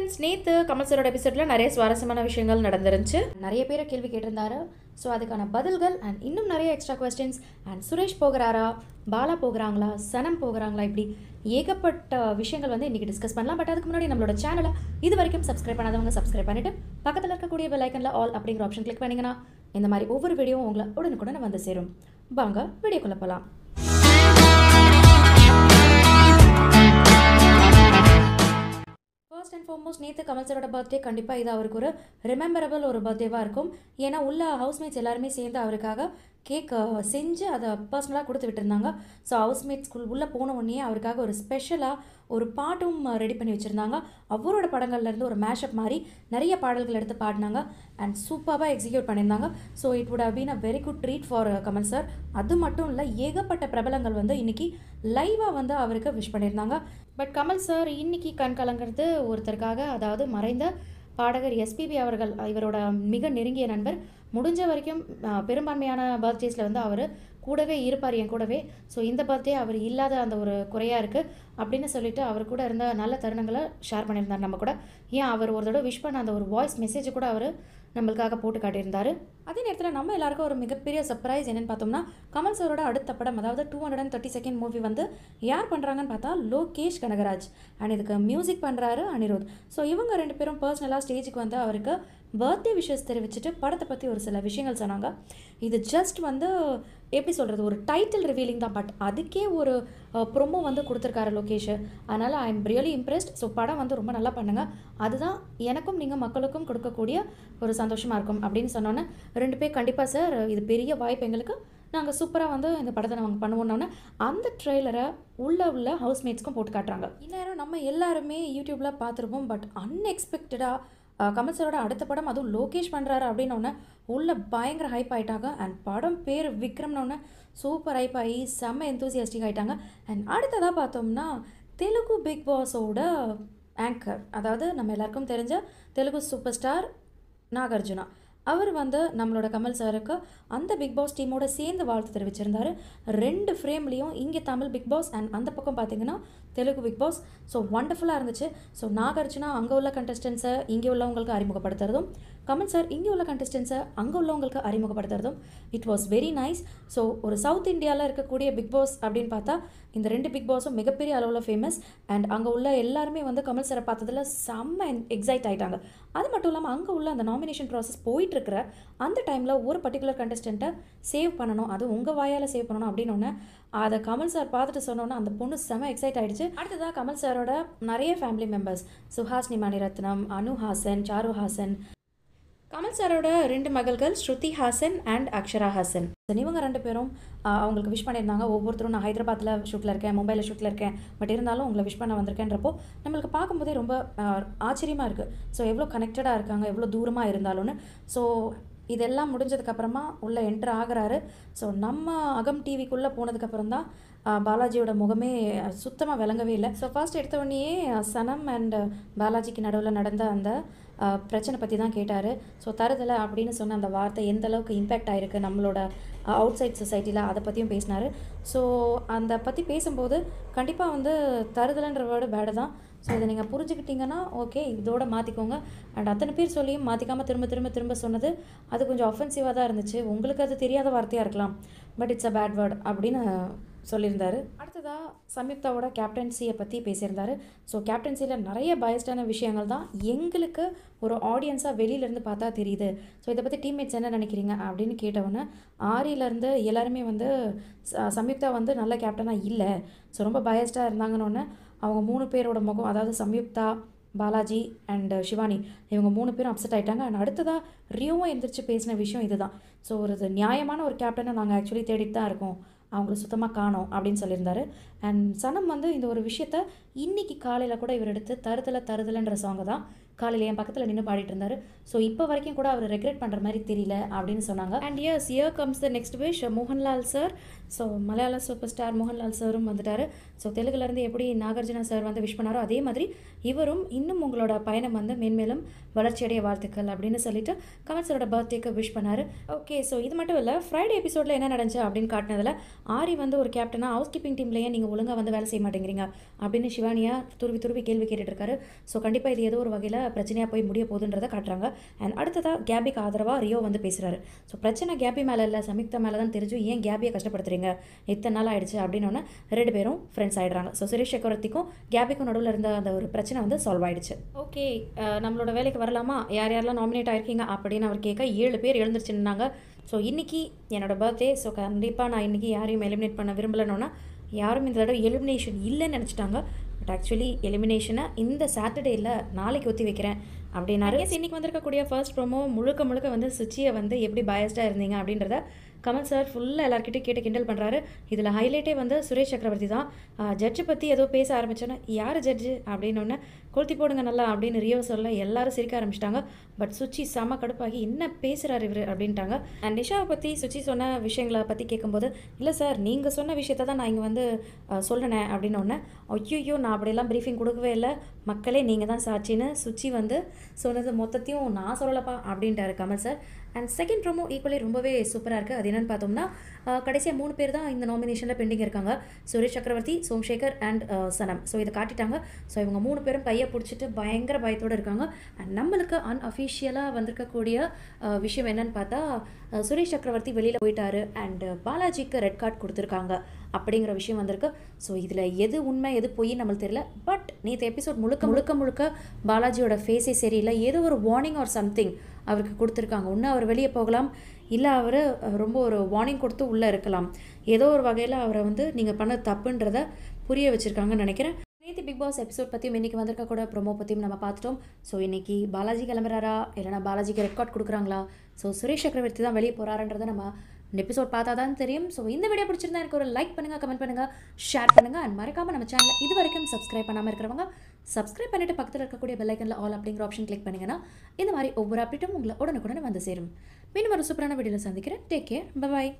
Friends நேற்று கமல் சரோட எபிசோடில் நிறைய சுவாரஸ்யமான விஷயங்கள் நடந்துருந்துச்சு. நிறைய பேரை கேள்வி கேட்டிருந்தாரு. ஸோ அதுக்கான பதில்கள் அண்ட் இன்னும் நிறைய எக்ஸ்ட்ரா கொஸ்டின்ஸ் அண்ட் சுரேஷ் போகிறாரா? பாலா போகிறாங்களா? சனம் போகிறாங்களா? இப்படி ஏகப்பட்ட விஷயங்கள் வந்து இன்றைக்கி டிஸ்கஸ் பண்ணலாம். பட் அதுக்கு முன்னாடி நம்மளோட சேனலை இது வரைக்கும் சப்ஸ்கிரைப் பண்ணாதவங்க சப்ஸ்கிரைப் பண்ணிவிட்டு பக்கத்தில் இருக்கக்கூடிய பெல் ஐக்கனில் ஆல் அப்படிங்கிற ஆப்ஷன் கிளிக் பண்ணிங்கன்னா இந்த மாதிரி ஒவ்வொரு வீடியோவும் உங்களை உடனுக்குடன் வந்து சேரும். வாங்க வீடியோக்குள்ளே போகலாம் ஃபார்மோஸ்ட் நேற்று கமல் சரோட பர்த்டே கண்டிப்பாக இது அவருக்கு ஒரு ரிமெம்பரபிள் ஒரு பர்த்டேவாக இருக்கும். ஏன்னா உள்ள ஹவுஸ்மேட்ஸ் எல்லாருமே சேர்ந்து அவருக்காக கேக் செஞ்சு அதை பர்சனலாக கொடுத்து விட்டுருந்தாங்க. ஸோ ஹவுஸ்மேட் ஸ்கூல் உள்ளே போன உடனே அவருக்காக ஒரு ஸ்பெஷலாக ஒரு பாட்டும் ரெடி பண்ணி வச்சுருந்தாங்க. அவரோட படங்கள்லேருந்து ஒரு மேஷப் மாதிரி நிறைய பாடல்கள் எடுத்து பாடினாங்க. அண்ட் சூப்பராக எக்ஸிக்யூட் பண்ணியிருந்தாங்க. So it would have been a very good treat for Kamal sir அது மட்டும் இல்லை ஏகப்பட்ட பிரபலங்கள் வந்து இன்றைக்கி லைவாக வந்து அவருக்கு விஷ் பண்ணியிருந்தாங்க. பட் கமல் சார் இன்னைக்கு கண் கலங்கிறது ஒருத்தருக்காக அதாவது மறைந்த பாடகர் எஸ்பிபி அவர்கள் இவரோட மிக நெருங்கிய நண்பர் முடிஞ்ச வரைக்கும் பெரும்பான்மையான பர்த்டேஸில் வந்து அவர் கூடவே இருப்பார் என் கூடவே. ஸோ இந்த பர்த்டே அவர் இல்லாத அந்த ஒரு குறையாக இருக்குது அப்படின்னு சொல்லிட்டு அவர் கூட இருந்த நல்ல தருணங்களை ஷேர் பண்ணியிருந்தார் நம்ம கூட. ஏன் அவர் ஒரு தடவை விஷ் பண்ண அந்த ஒரு வாய்ஸ் மெசேஜ் கூட அவர் நம்மளுக்காக போட்டு காட்டியிருந்தார். அதே நேரத்தில் நம்ம எல்லாருக்கும் ஒரு மிகப்பெரிய சர்ப்ரைஸ் என்னென்னு பார்த்தோம்னா கமல் சாரோட அடுத்த படம் அதாவது two hundred and thirty second movie வந்து யார் பண்ணுறாங்கன்னு பார்த்தா லோகேஷ் கனகராஜ். அண்ட் இதுக்கு மியூசிக் பண்ணுறாரு அனிருத். ஸோ இவங்க ரெண்டு பேரும் பர்சனலாக ஸ்டேஜுக்கு வந்து அவருக்கு பர்த்டே விஷஸ் தெரிவிச்சுட்டு படத்தை பற்றி ஒரு சில விஷயங்கள் சொன்னாங்க. இது ஜஸ்ட் வந்து எப்படி சொல்கிறது ஒரு டைட்டில் ரிவீலிங் தான் பட் அதுக்கே ஒரு ப்ரொமோ வந்து கொடுத்துருக்காரு லோகேஷ். அதனால் I am really impressed so படம் வந்து ரொம்ப நல்லா பண்ணுங்கள் அதுதான் எனக்கும் நீங்கள் மக்களுக்கும் கொடுக்கக்கூடிய ஒரு சந்தோஷமாக இருக்கும் அப்படின்னு சொன்னோன்னே ரெண்டு பேர் கண்டிப்பாக சார் இது பெரிய வாய்ப்பு எங்களுக்கு. நாங்கள் சூப்பராக வந்து இந்த படத்தை நாங்கள் பண்ணுவோன்னொன்னே அந்த ட்ரெய்லரை உள்ள உள்ள ஹவுஸ்மேட்ஸ்க்கும் போட்டு காட்டுறாங்க. இந்நேரம் நம்ம எல்லாருமே யூடியூப்பில் பார்த்துருப்போம் பட் அன்எக்ஸ்பெக்டடாக கமல் சாரோட அடுத்த படம் அதுவும் லோகேஷ் பண்ணுறாரு அப்படின்னோடனே உள்ள பயங்கர ஹைப் ஆகிட்டாங்க அண்ட் படம் பேர் விக்ரம்னோடனே சூப்பர் ஹைப் ஆகி செம்ம எந்தூசியாஸ்டிக் ஆகிட்டாங்க அண்ட் அடுத்ததாக பார்த்தோம்னா தெலுங்கு பிக் பாஸோட ஆங்கர் அதாவது நம்ம எல்லாருக்கும் தெரிஞ்ச தெலுங்கு சூப்பர் ஸ்டார் நாகார்ஜுனா. அவர் வந்து நம்மளோட கமல் சாருக்கு அந்த பிக் பாஸ் டீமோட சேர்ந்து வாழ்த்து தெரிவிச்சிருந்தாரு. ரெண்டு ஃப்ரேம்லேயும் இங்கே தமிழ் பிக் பாஸ் அண்ட் அந்த பக்கம் பார்த்தீங்கன்னா தெலுங்கு பிக் பாஸ் ஸோ ஒண்டர்ஃபுல்லாக இருந்துச்சு. ஸோ நாகார்ஜுனா அங்கே உள்ள கண்டஸ்டன்ஸை இங்கே உள்ளவங்களுக்கு அறிமுகப்படுத்துறதும் கமல் சார் இங்கே உள்ள கண்டஸ்டன்ஸை அங்கே உள்ளவங்களுக்கு அறிமுகப்படுத்துறதும் it was very nice so ஒரு சவுத் இந்தியாவில் இருக்கக்கூடிய பிக் பாஸ் அப்படின்னு பார்த்தா இந்த ரெண்டு பிக் பாஸும் மிகப்பெரிய அளவில் ஃபேமஸ் அண்ட் அங்கே உள்ள எல்லாருமே வந்து கமல் சாரை பார்த்ததில் செம்ம எக்ஸைட் ஆகிட்டாங்க அது மட்டும் இல்லாமல் அங்கே உள்ள அந்த நாமினேஷன் ப்ராசஸ் போயிட்டுருக்கிற அந்த டைமில் ஒரு பர்டிகுலர் கண்டஸ்டண்ட்டை சேவ் பண்ணணும். அது உங்கள் வாயால் சேவ் பண்ணணும் அப்படின்னு அதை கமல் சார் பார்த்துட்டு சொன்னோன்னே அந்த பொண்ணு செம எக்ஸைட் ஆகிடுச்சு அடுத்ததாக கமல் சாரோட நிறைய ஃபேமிலி மெம்பர்ஸ் சுஹாஸ்னி மணிரத்னம் அனு ஹாசன் சாரு ஹாசன். கமல் சாரோட ரெண்டு மகள்கள் ஸ்ருதி ஹாசன் அண்ட் அக்ஷரா ஹாசன். இவங்க ரெண்டு பேரும் அவங்களுக்கு விஷ் பண்ணியிருந்தாங்க. ஒவ்வொருத்தரும் நான் ஹைதராபாத்தில் ஷூட்டில் இருக்கேன் மும்பையில் ஷூட்டில் இருக்கேன். பட் இருந்தாலும் உங்களை விஷ் பண்ண வந்திருக்கேன்றப்போ நம்மளுக்கு பார்க்கும்போதே ரொம்ப ஆச்சரியமாக இருக்குது ஸோ எவ்வளோ கனெக்டடாக இருக்காங்க எவ்வளோ தூரமாக இருந்தாலும்னு. ஸோ இதெல்லாம் முடிஞ்சதுக்கப்புறமா உள்ளே என்ட்ரு ஆகிறாரு. ஸோ நம்ம அகம் டிவிக்குள்ளே போனதுக்கப்புறம் தான் பாலாஜியோட முகமே சுத்தமாக விளங்கவே இல்லை. ஸோ ஃபர்ஸ்ட் எடுத்தவொடனேயே சனம் அண்ட் பாலாஜிக்கு நடுவில் நடந்த அந்த பிரச்சனை பற்றி தான் கேட்டார். ஸோ தருதலை அப்படின்னு சொன்ன அந்த வார்த்தை எந்த அளவுக்கு இம்பேக்ட் ஆகிருக்கு நம்மளோட அவுட் சைட் சொசைட்டியில் அதை பற்றியும் பேசினார். ஸோ அந்த பற்றி பேசும்போது கண்டிப்பாக வந்து தருதலைன்ற வேர்டு பேடு தான். ஸோ இதை நீங்கள் புரிஞ்சுக்கிட்டிங்கன்னா ஓகே இதோட மாற்றிக்கோங்க அண்ட் அத்தனை பேர் சொல்லியும் மாற்றிக்காமல் திரும்ப திரும்ப திரும்ப சொன்னது அது கொஞ்சம் அஃபென்சிவாக தான் இருந்துச்சு. உங்களுக்கு அது தெரியாத வார்த்தையாக இருக்கலாம். But it's a bad word அப்படின்னு சொல்லியிருந்தார். அடுத்ததாக சம்யுக்தாவோட கேப்டன்சியை பற்றி பேசியிருந்தாரு. ஸோ கேப்டன்சியில் நிறைய பயஸ்டான விஷயங்கள் தான் எங்களுக்கு ஒரு ஆடியன்ஸாக வெளியிலேருந்து பார்த்தா தெரியுது. ஸோ இதை பற்றி டீம்மேட்ஸ் என்ன நினைக்கிறீங்க அப்படின்னு கேட்டவுடனே ஆரியிலேருந்து எல்லாருமே வந்து சம்யுக்தா வந்து நல்ல கேப்டனாக இல்லை. ஸோ ரொம்ப பயஸ்டாக இருந்தாங்கன்னு அவங்க மூணு பேரோட முகம் அதாவது சம்யுக்தா பாலாஜி அண்ட் சிவானி இவங்க மூணு பேரும் அப்செட் ஆகிட்டாங்க அண்ட் அடுத்ததாக ரியோவும் எந்திரிச்சு பேசின விஷயம் இதுதான். ஸோ ஒரு இது நியாயமான ஒரு கேப்டனை நாங்கள் ஆக்சுவலி தேடிட்டு தான் இருக்கோம். அவங்கள சுத்தமாக காணோம் அப்படின்னு சொல்லியிருந்தாரு. அண்ட் சனம் வந்து இந்த ஒரு விஷயத்த இன்னைக்கு காலையில் கூட இவர் எடுத்து தருதலை தருதலன்ற சாங்கை தான். காலையில் என் பக்கத்தில் நின்று பாடிட்டு இருந்தார் ஸோ இப்போ வரைக்கும் கூட அவர் ரெக்ரெட் பண்ணுற மாதிரி தெரியல அப்படின்னு சொன்னாங்க. And years year comes the next wish Mohanlal sir so மலையாள சூப்பர் ஸ்டார் மோகன்லால் சாரும் வந்துட்டார் ஸோ தெலுங்குலேருந்து எப்படி நாகார்ஜுனா சார் வந்து விஷ் பண்ணாரோ அதே மாதிரி இவரும் இன்னும் உங்களோட பயணம் வந்து மேன்மேலும் வளர்ச்சியடைய வாழ்த்துக்கள் அப்படின்னு சொல்லிட்டு கமல் சாரோட பர்த்டேக்கு விஷ் பண்ணார். ஓகே ஸோ இது மட்டும் இல்லை ஃப்ரைடே எபிசோடில் என்ன நடந்துச்சு அப்படின்னு காட்டினதில் ஆரி வந்து ஒரு கேப்டனாக ஹவுஸ் கீப்பிங் டீம்லேயே நீங்கள் ஒழுங்காக வந்து வேலை செய்ய மாட்டேங்கிறீங்க அப்படின்னு சிவானியா துருவி துருவி கேள்வி கேட்டுட்டு இருக்காரு ஸோ கண்டிப்பாக இது ஏதோ ஒரு வகையில் பிரச்சனையாக போய் முடிய போகுதுன்றதை காட்டுறாங்க. அண்ட் அடுத்ததாக கேபிக்கு ஆதரவாக ரியோ வந்து பேசுகிறாரு ஸோ பிரச்சனை கேபி மேலே இல்லை சமிக்தா மேலே தான் தெரிஞ்சு ஏன் கேபியை கஷ்டப்படுத்துறீங்க? இத்தனை நாள் ஆயிடுச்சு அப்படின்னு ரெண்டு பேரும் ஃப்ரெண்ட்ஸ் ஆகிடுறாங்க ஸோ சுரேஷ் சக்கரவர்த்திக்கும் கேபிக்கும் நடுவில் இருந்த அந்த ஒரு பிரச்சனை வந்து சால்வ் ஆயிடுச்சு. ஓகே நம்மளோட வேலைக்கு வரலாமா? யார் யாரெல்லாம் நாமினேட் ஆயிருக்கீங்க அப்படின்னு அவர் கேட்க ஏழு பேர் எழுந்துருச்சுன்னாங்க ஸோ இன்றைக்கி என்னோட பர்த்டே ஸோ கண்டிப்பாக நான் இன்றைக்கி யாரையும் எலிமினேட் பண்ண விரும்பலைன்னா யாரும் இந்த தடவை எலிமினேஷன் இல்லைன்னு நினச்சிட்டாங்க. பட் ஆக்சுவலி எலிமினேஷனை இந்த சாட்டர்டேயில் நாளைக்கு ஒத்தி வைக்கிறேன் அப்படின்னாரு. இன்னைக்கு வந்திருக்கக்கூடிய ஃபர்ஸ்ட் ப்ரோமோ முழுக்க முழுக்க வந்து சுச்சியை வந்து எப்படி பயஸ்டாக இருந்தீங்க அப்படின்றத கமல் சார் ஃபுல்லாக எல்லாருக்கிட்டே கேட்டு கிண்டல் பண்ணுறாரு இதில் ஹைலைட்டே வந்து சுரேஷ் சக்கரவர்த்தி தான். ஜட்ஜை பற்றி ஏதோ பேச ஆரம்பித்தோன்னே யார் ஜட்ஜு அப்படின்னு கொளுத்தி போடுங்க நல்லா அப்படின்னு ரியோ சொல்ல எல்லாரும் சிரிக்க ஆரம்பிச்சிட்டாங்க. பட் சுச்சி செம கடுப்பாகி என்ன பேசுகிறாரு இவர்? அப்படின்ட்டாங்க. அண்ட் நிஷாவை பற்றி சுச்சி சொன்ன விஷயங்களை பற்றி கேட்கும்போது இல்லை சார் நீங்கள் சொன்ன விஷயத்த தான் நான் இங்கே வந்து சொல்லினேன் அப்படின்னொன்னே ஒன்று ஐயோ நான் அப்படியெல்லாம் ப்ரீஃபிங் கொடுக்கவே இல்லை. மக்களே நீங்கள் தான் சாட்சின்னு சுச்சி வந்து சொன்னது மொத்தத்தையும் நான் சொல்லலப்பா அப்படின்ட்டாரு Kamal sir. And second promo equally ரொம்பவே சூப்பராக இருக்குது அது என்னென்னு பார்த்தோம்னா கடைசியாக மூணு பேர் தான் இந்த நாமினேஷனில் பெண்டிங் இருக்காங்க. சுரேஷ் சக்கரவர்த்தி சோம்சேகர் அண்ட் சனம். ஸோ இதை காட்டிட்டாங்க. ஸோ இவங்க மூணு பேரும் பையை பிடிச்சிட்டு பயங்கர பயத்தோடு இருக்காங்க. அண்ட் நம்மளுக்கு அன்அஃபிஷியலாக வந்திருக்கக்கூடிய விஷயம் என்னன்னு பார்த்தா சுரேஷ் சக்கரவர்த்தி வெளியில் போயிட்டாரு. அண்ட் பாலாஜிக்கு ரெட் கார்டு கொடுத்துருக்காங்க அப்படிங்கிற விஷயம் வந்திருக்கு. ஸோ இதில் எது உண்மை எது பொய் நம்மளுக்கு தெரியல. பட் நேற்று எபிசோட் முழுக்க முழுக்க முழுக்க பாலாஜியோட ஃபேஸே சரியில்லை. ஏதோ ஒரு வார்னிங் ஆர் சம்திங் அவருக்கு கொடுத்துருக்காங்க. ஒன்று அவர் வெளியே போகலாம். இல்லை அவர் ரொம்ப ஒரு வார்னிங் கொடுத்து உள்ளே இருக்கலாம். ஏதோ ஒரு வகையில் அவரை வந்து நீங்கள் பண்ண தப்புன்றத புரிய வச்சுருக்காங்கன்னு நினைக்கிறேன். நேற்று பிக் பாஸ் எபிசோட் பற்றியும் இன்றைக்கி வந்திருக்க கூட ப்ரொமோ பற்றியும் நம்ம பார்த்துட்டோம். ஸோ இன்றைக்கி பாலாஜி கிளம்புறாரா? இல்லைனா பாலாஜிக்கு ரெக்கார்ட் கொடுக்குறாங்களா? ஸோ சுரேஷ் சக்கரவர்த்தி தான் வெளியே போகிறாருன்றதை நம்ம இந்த எபிசோட் பார்த்தா தான் தெரியும். ஸோ இந்த வீடியோ பிடிச்சிருந்தா எனக்கு ஒரு லைக் பண்ணுங்கள் கமெண்ட் பண்ணுங்கள் ஷேர் பண்ணுங்கள் அண்ட் மறக்காமல் நம்ம சேனலில் இது வரைக்கும் சப்ஸ்கிரைப் பண்ணாமல் இருக்கிறவங்க சப்ஸ்கிரைப் பண்ணிட்டு பக்கத்தில் இருக்கக்கூடிய பெல்லைக்கனில் ஆல் அப்படிங்கிற ஆப்ஷன் கிளிக் பண்ணிங்கன்னா இந்த மாதிரி ஒவ்வொரு அப்டேட்டும் உங்களை உடனுக்குடனே வந்து சேரும். மீண்டும் ஒரு சூப்பரான வீடியோவில் சந்திக்கிறேன். Take care bye